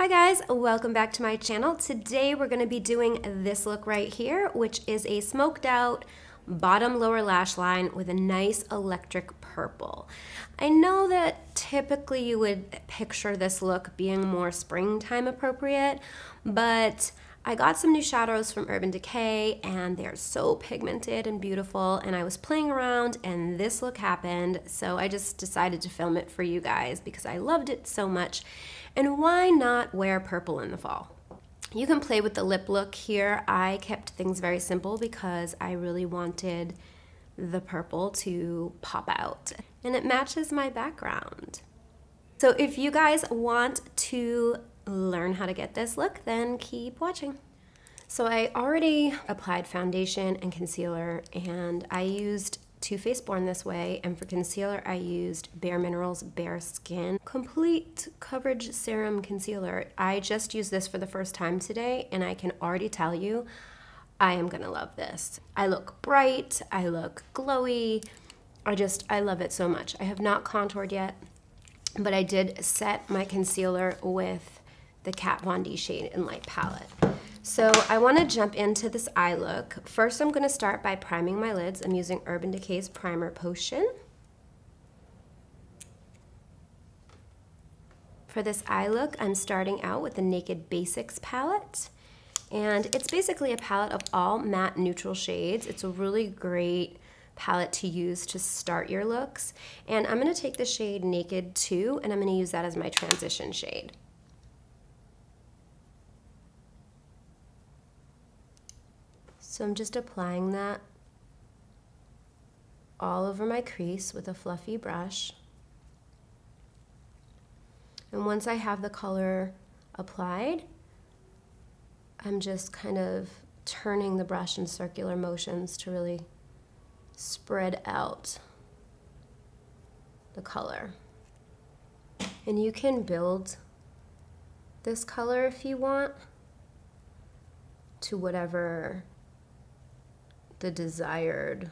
Hi guys, welcome back to my channel. Today we're going to be doing this look right here, which is a smoked out bottom lower lash line with a nice electric purple. I know that typically you would picture this look being more springtime appropriate, but I got some new shadows from Urban Decay and they're so pigmented and beautiful and I was playing around and this look happened so I just decided to film it for you guys because I loved it so much and why not wear purple in the fall? You can play with the lip look here. I kept things very simple because I really wanted the purple to pop out and it matches my background. So if you guys want to learn how to get this look, then keep watching. So I already applied foundation and concealer and I used Too Faced Born This Way and for concealer I used Bare Minerals Bare Skin Complete Coverage Serum Concealer. I just used this for the first time today and I can already tell you I am gonna love this. I look bright, I look glowy, I just, I love it so much. I have not contoured yet, but I did set my concealer with the Kat Von D Shade and Light palette. So I want to jump into this eye look. First, I'm going to start by priming my lids. I'm using Urban Decay's Primer Potion. For this eye look, I'm starting out with the Naked Basics palette. And it's basically a palette of all matte neutral shades. It's a really great palette to use to start your looks. And I'm going to take the shade Naked 2 and I'm going to use that as my transition shade. So I'm just applying that all over my crease with a fluffy brush. And once I have the color applied, I'm just kind of turning the brush in circular motions to really spread out the color. And you can build this color if you want to whatever the desired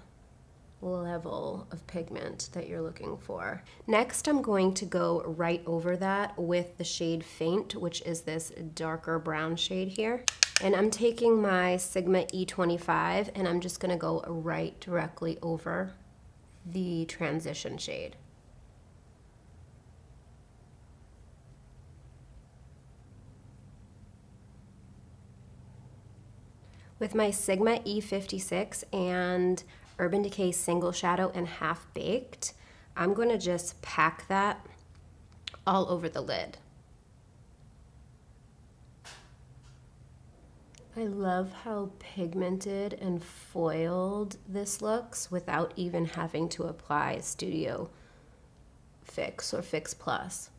level of pigment that you're looking for. Next, I'm going to go right over that with the shade Faint, which is this darker brown shade here. And I'm taking my Sigma E25 and I'm just gonna go right directly over the transition shade. With my Sigma E56 and Urban Decay Single Shadow and Half Baked, I'm going to just pack that all over the lid. I love how pigmented and foiled this looks without even having to apply Studio Fix or Fix Plus.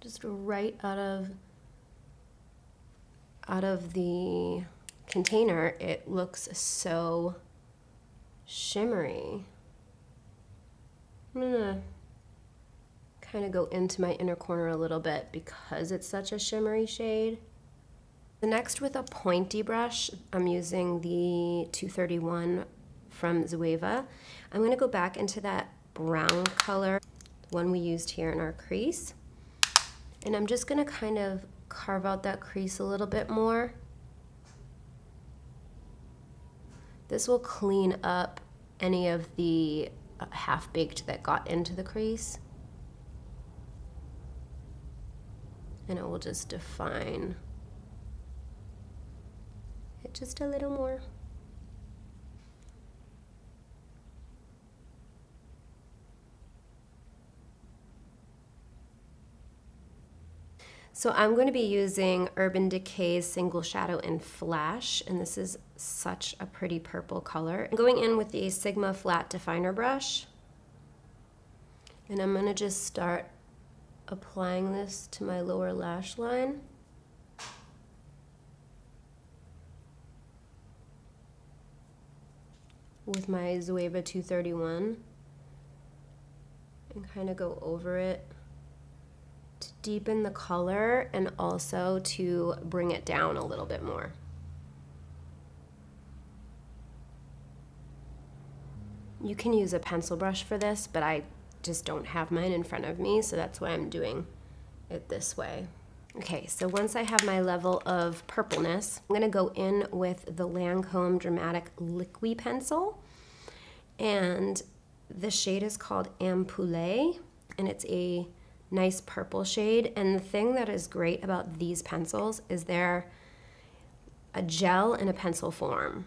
Just right out of out of the container, it looks so shimmery. I'm gonna kind of go into my inner corner a little bit because it's such a shimmery shade. The next with a pointy brush, I'm using the 231 from Zoeva. I'm gonna go back into that brown color, one we used here in our crease. And I'm just gonna kind of carve out that crease a little bit more. This will clean up any of the uh, half-baked that got into the crease. And it will just define it just a little more. So I'm going to be using Urban Decay's Single Shadow in Flash, and this is such a pretty purple color. I'm going in with the Sigma Flat Definer brush, and I'm going to just start applying this to my lower lash line. with my Zoeva 231 and kind of go over it deepen the color and also to bring it down a little bit more. You can use a pencil brush for this, but I just don't have mine in front of me, so that's why I'm doing it this way. Okay, so once I have my level of purpleness, I'm gonna go in with the Lancome Dramatic Liqui Pencil. And the shade is called Ampoule, and it's a nice purple shade. And the thing that is great about these pencils is they're a gel in a pencil form.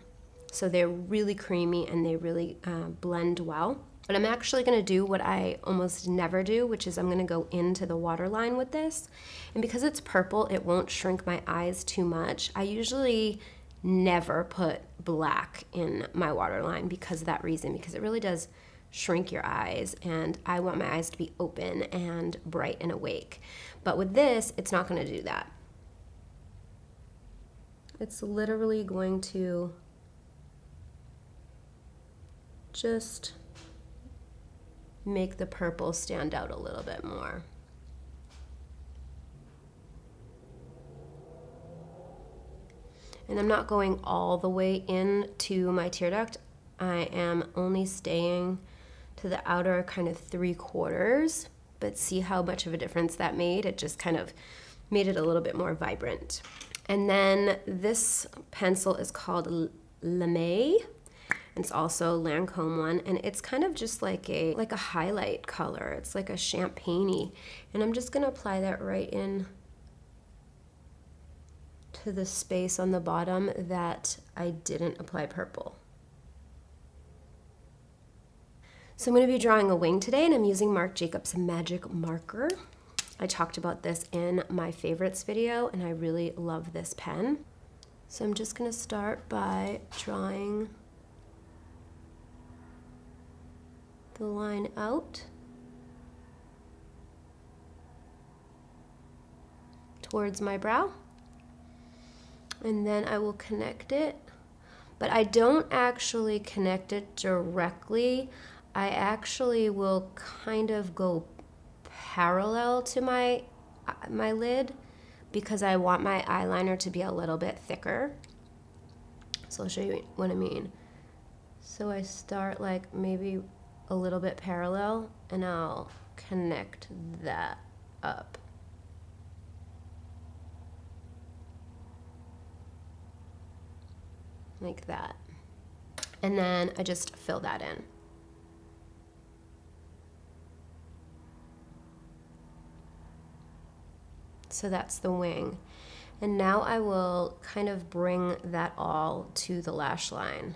So they're really creamy and they really uh, blend well. But I'm actually gonna do what I almost never do, which is I'm gonna go into the waterline with this. And because it's purple, it won't shrink my eyes too much. I usually never put black in my waterline because of that reason, because it really does shrink your eyes and I want my eyes to be open and bright and awake. But with this, it's not gonna do that. It's literally going to just make the purple stand out a little bit more. And I'm not going all the way into my tear duct. I am only staying to the outer kind of three quarters, but see how much of a difference that made? It just kind of made it a little bit more vibrant. And then this pencil is called Lame it's also Lancome one, and it's kind of just like a like a highlight color. It's like a champagne and I'm just gonna apply that right in to the space on the bottom that I didn't apply purple. So I'm going to be drawing a wing today and I'm using Marc Jacobs Magic Marc'er. I talked about this in my favorites video and I really love this pen. So I'm just going to start by drawing the line out towards my brow and then I will connect it but I don't actually connect it directly I actually will kind of go parallel to my uh, my lid because I want my eyeliner to be a little bit thicker so I'll show you what I mean so I start like maybe a little bit parallel and I'll connect that up. Like that. And then I just fill that in. So that's the wing. And now I will kind of bring that all to the lash line.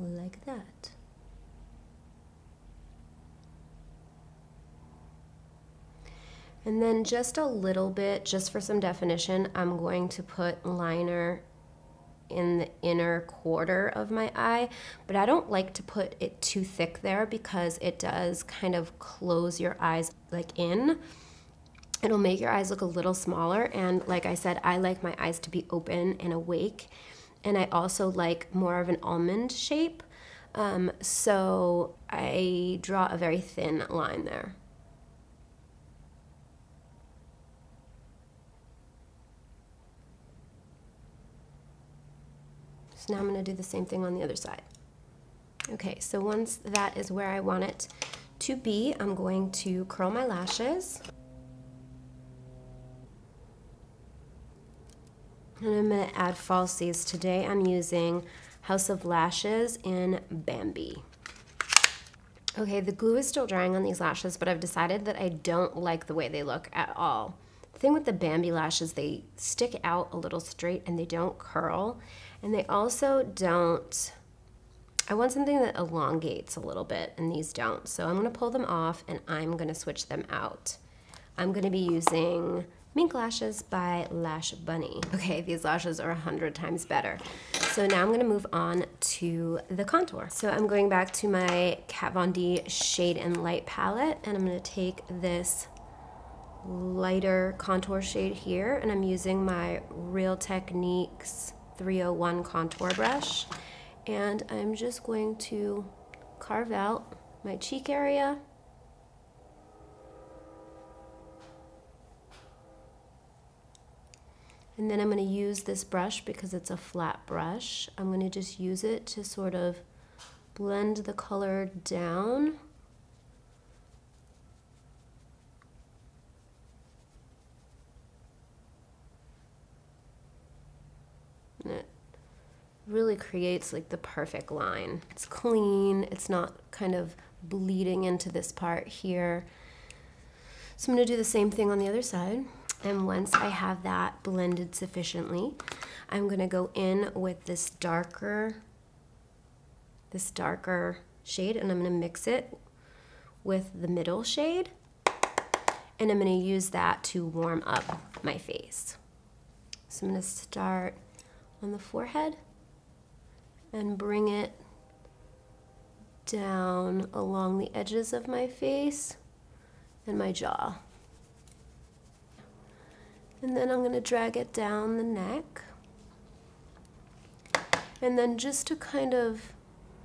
like that. And then just a little bit, just for some definition, I'm going to put liner in the inner quarter of my eye, but I don't like to put it too thick there because it does kind of close your eyes like in. It'll make your eyes look a little smaller. And like I said, I like my eyes to be open and awake and I also like more of an almond shape. Um, so I draw a very thin line there. So now I'm going to do the same thing on the other side. Okay, so once that is where I want it to be, I'm going to curl my lashes. And I'm going to add falsies. Today I'm using House of Lashes in Bambi. Okay, the glue is still drying on these lashes, but I've decided that I don't like the way they look at all. The thing with the Bambi lashes, they stick out a little straight and they don't curl. And they also don't, I want something that elongates a little bit and these don't. So I'm gonna pull them off and I'm gonna switch them out. I'm gonna be using Mink Lashes by Lash Bunny. Okay, these lashes are a hundred times better. So now I'm gonna move on to the contour. So I'm going back to my Kat Von D Shade and Light palette and I'm gonna take this lighter contour shade here and I'm using my Real Techniques 301 contour brush and I'm just going to carve out my cheek area And then I'm going to use this brush because it's a flat brush. I'm going to just use it to sort of blend the color down. And it really creates like the perfect line. It's clean, it's not kind of bleeding into this part here. So I'm gonna do the same thing on the other side. And once I have that blended sufficiently, I'm gonna go in with this darker, this darker shade and I'm gonna mix it with the middle shade. And I'm gonna use that to warm up my face. So I'm gonna start on the forehead and bring it down along the edges of my face and my jaw. And then I'm going to drag it down the neck. And then just to kind of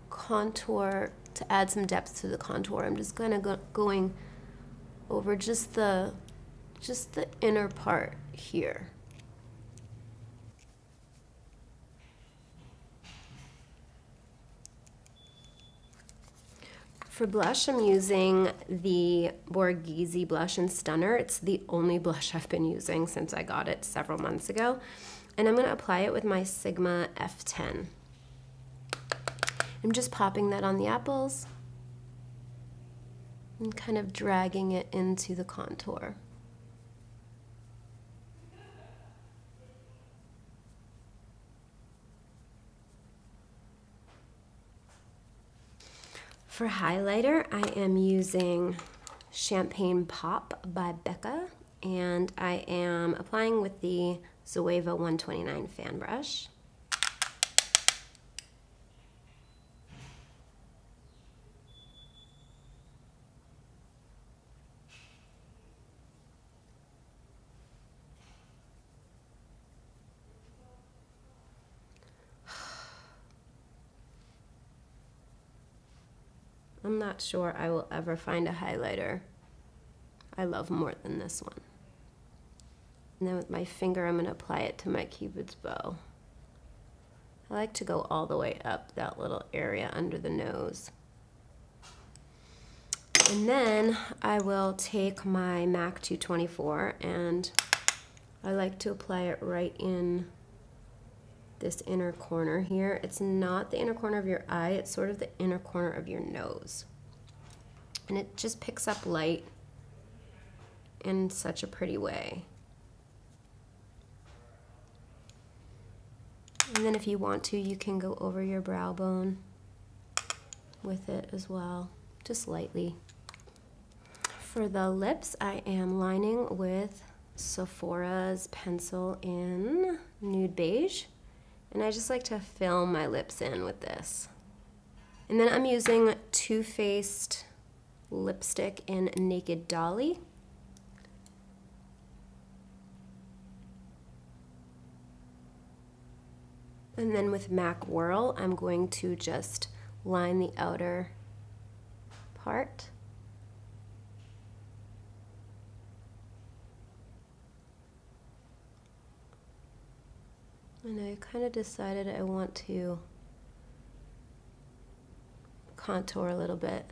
contour, to add some depth to the contour, I'm just kind of go going over just the, just the inner part here. For blush, I'm using the Borghese Blush and Stunner. It's the only blush I've been using since I got it several months ago. And I'm going to apply it with my Sigma F10. I'm just popping that on the apples and kind of dragging it into the contour. For highlighter, I am using Champagne Pop by Becca, and I am applying with the Zoeva 129 fan brush. I'm not sure I will ever find a highlighter I love more than this one. And then with my finger, I'm going to apply it to my cupid's bow. I like to go all the way up that little area under the nose. And then I will take my MAC 224 and I like to apply it right in this inner corner here. It's not the inner corner of your eye, it's sort of the inner corner of your nose. And it just picks up light in such a pretty way. And then if you want to, you can go over your brow bone with it as well, just lightly. For the lips, I am lining with Sephora's pencil in Nude Beige. And I just like to fill my lips in with this. And then I'm using Too Faced lipstick in Naked Dolly. And then with MAC Whirl, I'm going to just line the outer part. And I kind of decided I want to contour a little bit.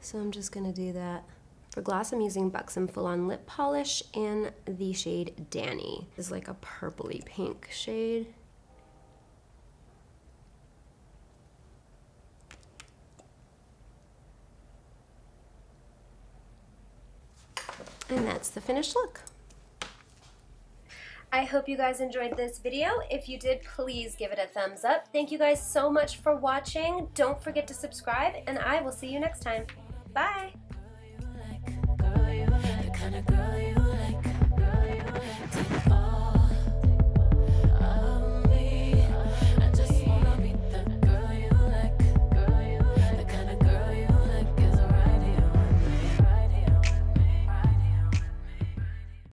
So I'm just going to do that. For gloss, I'm using Buxom Full On Lip Polish in the shade Dani. It's like a purpley pink shade. And that's the finished look. I hope you guys enjoyed this video. If you did, please give it a thumbs up. Thank you guys so much for watching. Don't forget to subscribe, and I will see you next time. Bye!